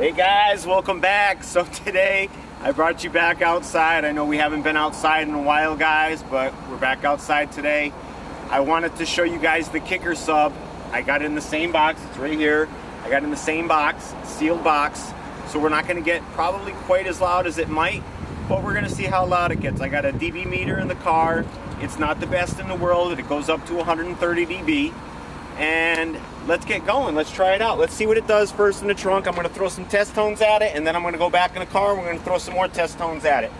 Hey guys, welcome back. So today I brought you back outside. I know we haven't been outside in a while guys, but we're back outside today. I wanted to show you guys the kicker sub. I got it in the same box, it's right here. I got in the same box, sealed box. So we're not gonna get probably quite as loud as it might, but we're gonna see how loud it gets. I got a dB meter in the car. It's not the best in the world. It goes up to 130 dB and let's get going. Let's try it out. Let's see what it does first in the trunk. I'm to throw some test tones at it, and then I'm to go back in the car. We're to throw some more test tones at it.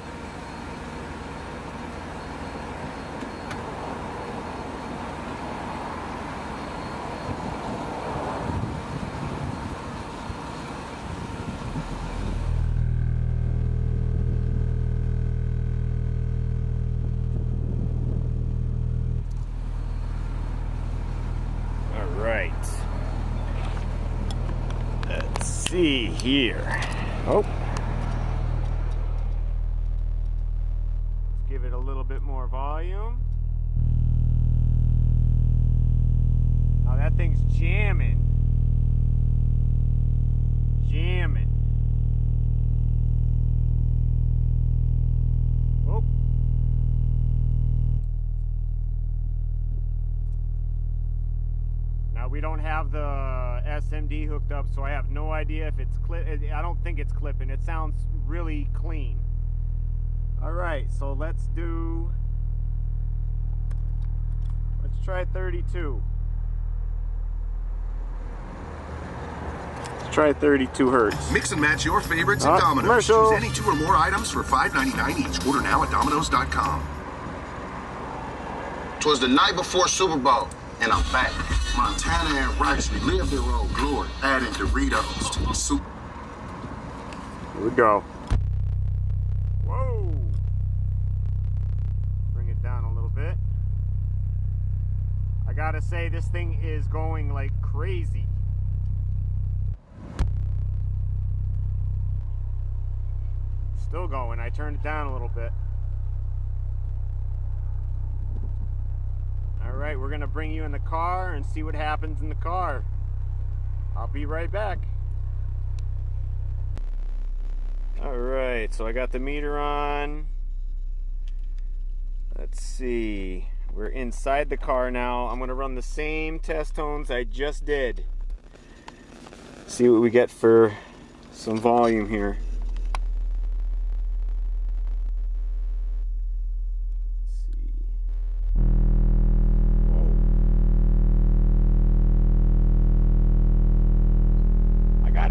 See here. Oh. We don't have the SMD hooked up, so I have no idea if it's clip. I don't think it's clipping. It sounds really clean. All right, so let's do. Let's try 32. Let's try 32 hertz. Mix and match your favorites at uh, Domino's. Commercial. Choose any two or more items for $5.99 each. Order now at Domino's.com. Twas the night before Super Bowl, and I'm back. Montana and Rice relive their old glory, adding Doritos to the soup. Here we go. Whoa! Bring it down a little bit. I gotta say, this thing is going like crazy. Still going. I turned it down a little bit. Right, we're to bring you in the car and see what happens in the car. I'll be right back. All right, so I got the meter on. Let's see. We're inside the car now. I'm to run the same test tones I just did. See what we get for some volume here.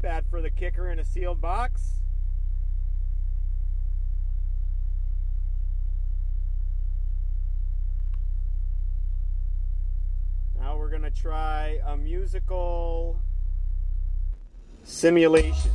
bad for the kicker in a sealed box. Now we're going to try a musical simulation.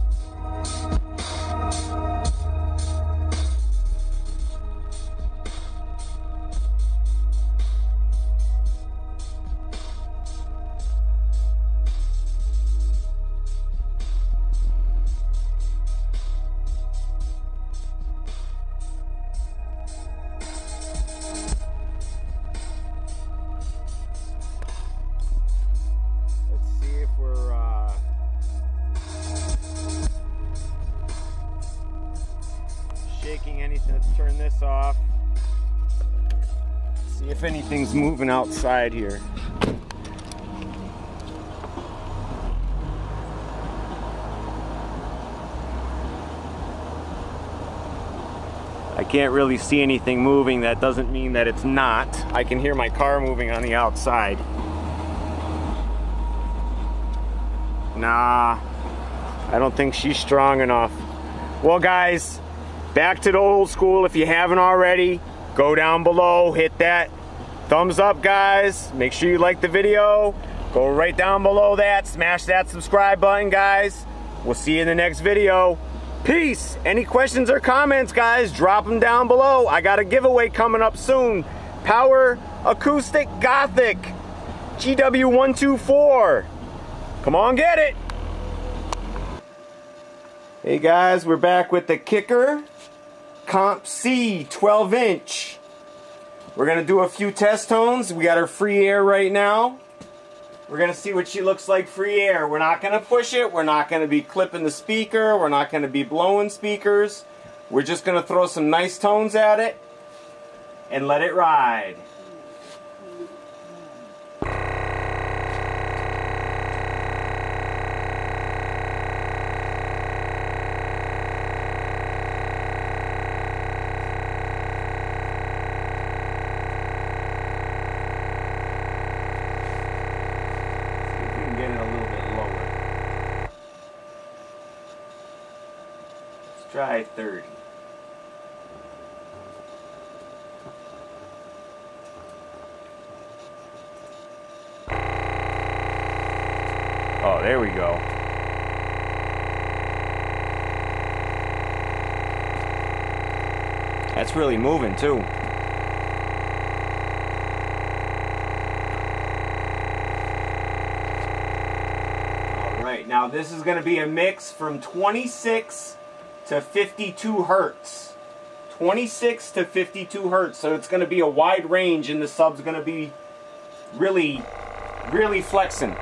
Anything's moving outside here. I can't really see anything moving. That doesn't mean that it's not. I can hear my car moving on the outside. Nah, I don't think she's strong enough. Well, guys, back to the old school. If you haven't already, go down below, hit that Thumbs up, guys. Make sure you like the video. Go right down below that. Smash that subscribe button, guys. We'll see you in the next video. Peace. Any questions or comments, guys, drop them down below. I got a giveaway coming up soon. Power Acoustik Gothic GW124. Come on, get it. Hey guys, we're back with the Kicker Comp C 12 inch. We're gonna do a few test tones. We got our free air right now. We're gonna see what she looks like free air. We're not gonna push it. We're not gonna be clipping the speaker. We're not gonna be blowing speakers. We're just gonna throw some nice tones at it and let it ride. Oh, there we go. That's really moving too. Alright, now this is going to be a mix from 26 to 52 hertz. 26 to 52 hertz. So it's going to be a wide range and the sub's going to be really, really flexing.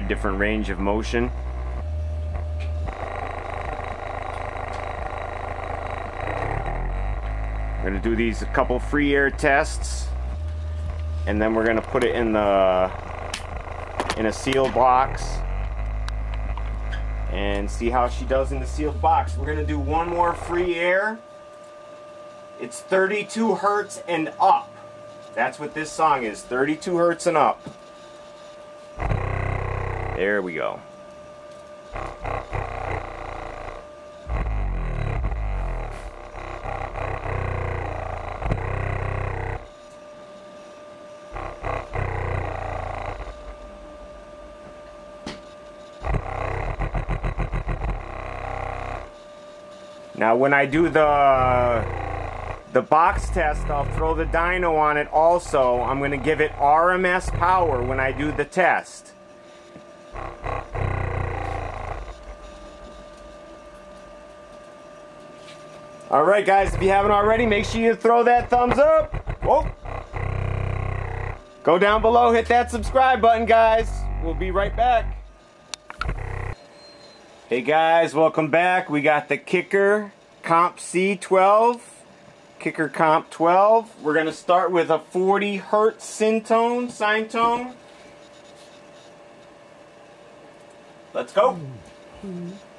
Different range of motion. We're gonna do these a couple free air tests and then we're gonna put it in the in a sealed box and see how she does in the sealed box. We're gonna do one more free air. It's 32 hertz and up. That's what this song is, 32 hertz and up. There we go. Now when I do the the box test, I'll throw the dyno on it also. I'm going to give it RMS power when I do the test. Alright guys, if you haven't already, make sure you throw that thumbs up. Whoa. Go down below, hit that subscribe button guys. We'll be right back. Hey guys, welcome back. We got the Kicker Comp C12. Kicker Comp 12. We're going to start with a 40 hertz sin tone, sine tone. Let's go. So we're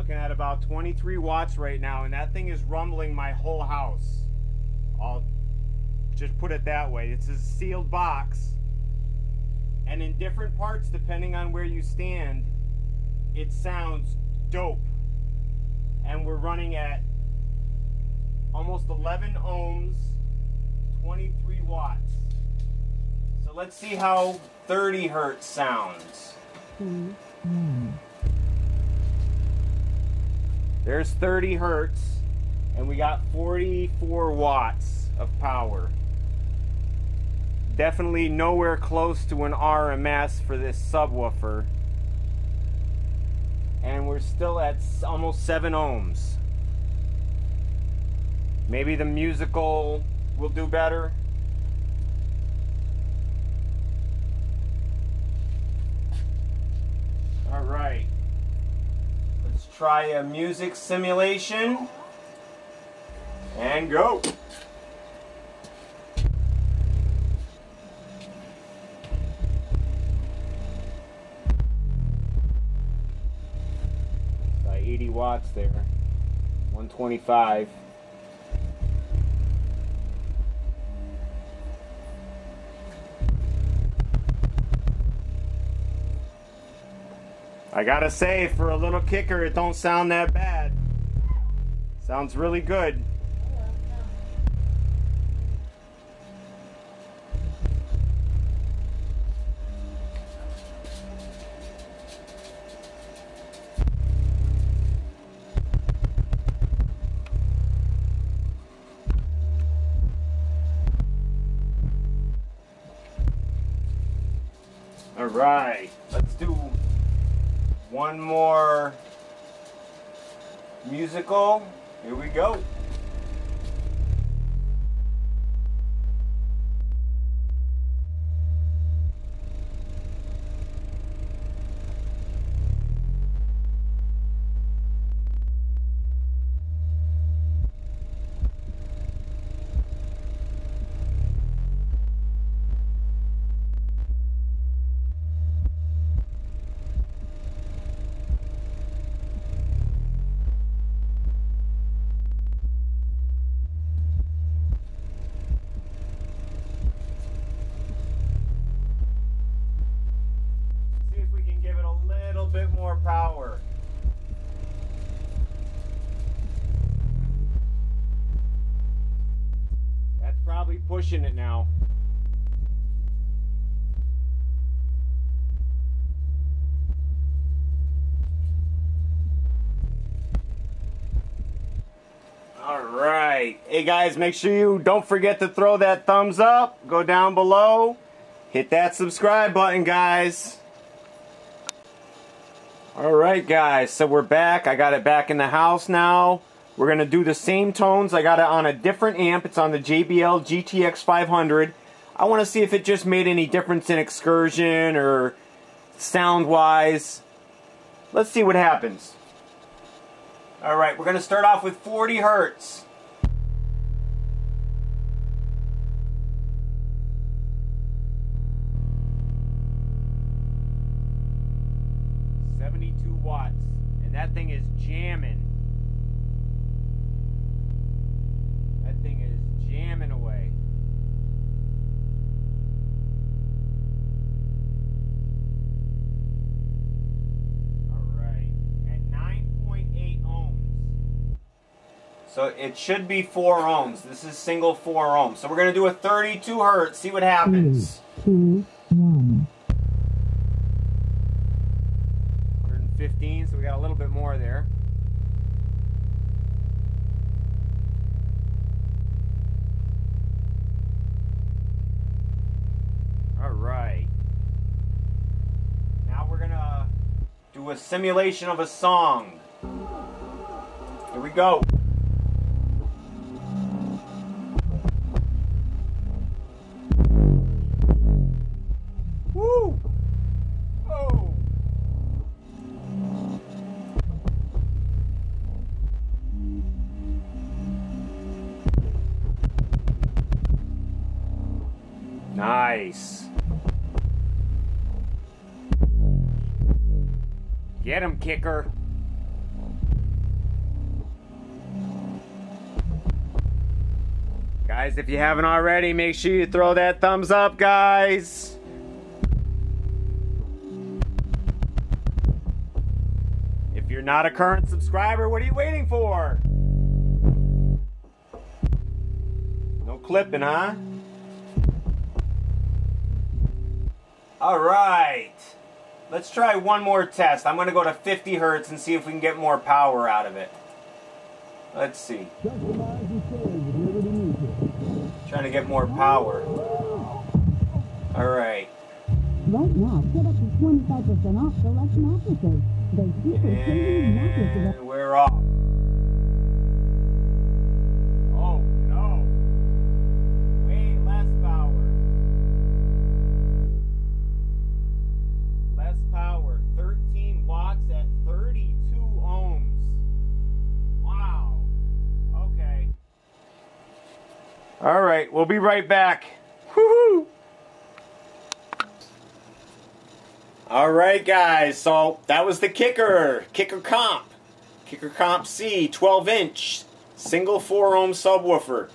looking at about 23 watts right now, and that thing is rumbling my whole house. I'll just put it that way. It's a sealed box, and in different parts, depending on where you stand, it sounds dope. And we're running at almost 11 ohms, 23 watts. So let's see how 30 hertz sounds. Hmm. Hmm. There's 30 hertz, and we got 44 watts of power. Definitely nowhere close to an RMS for this subwoofer. And we're still at almost 7 ohms. Maybe the musical will do better. try a music simulation. And go! By 80 watts there, 125. I gotta say, for a little kicker, it don't sound that bad. Sounds really good. One more musical. Here we go. Pushing it now. All right. Hey guys, make sure you don't forget to throw that thumbs up. Go down below. Hit that subscribe button, guys. Alright guys, so we're back. I got it back in the house now. We're going to do the same tones. I got it on a different amp. It's on the JBL GTX 500. I want to see if it just made any difference in excursion or sound-wise. Let's see what happens. Alright, we're going to start off with 40 hertz. It should be 4 ohms. This is single 4 ohms. So we're going to do a 32 hertz, see what happens. two, one. 115, so we got a little bit more there. All right. Now we're going to do a simulation of a song. Here we go. Get him, kicker. Guys, if you haven't already, make sure you throw that thumbs up, guys. If you're not a current subscriber, what are you waiting for? No clipping, huh? All right. Let's try one more test. I'm going to go to 50 hertz and see if we can get more power out of it. Let's see. Trying to get more power. All right. Right now, set up to 25% off select mattresses. They feature single mattresses. And we're off. We'll be right back. Woohoo! All right, guys. So that was the kicker, kicker comp, Kicker Comp C 12 inch single 4 ohm subwoofer.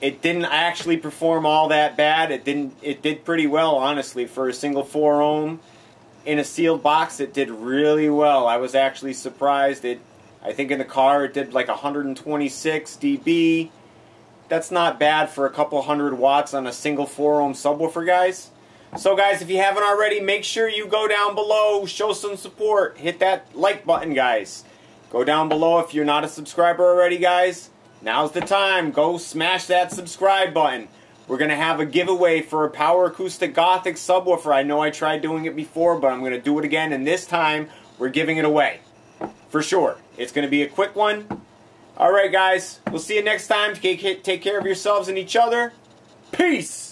It didn't actually perform all that bad. It didn't it did pretty well honestly for a single 4 ohm in a sealed box. It did really well. I was actually surprised. It I think in the car it did like 126 dB. That's not bad for a couple hundred watts on a single 4 ohm subwoofer, guys. So guys, if you haven't already, make sure you go down below, show some support, hit that like button, guys. Go down below if you're not a subscriber already, guys. Now's the time. Go smash that subscribe button. We're going to have a giveaway for a Power Acoustik Gothic subwoofer. I know I tried doing it before, but I'm going to do it again, and this time we're giving it away. For sure. It's going to be a quick one. Alright, guys. We'll see you next time. Take care of yourselves and each other. Peace!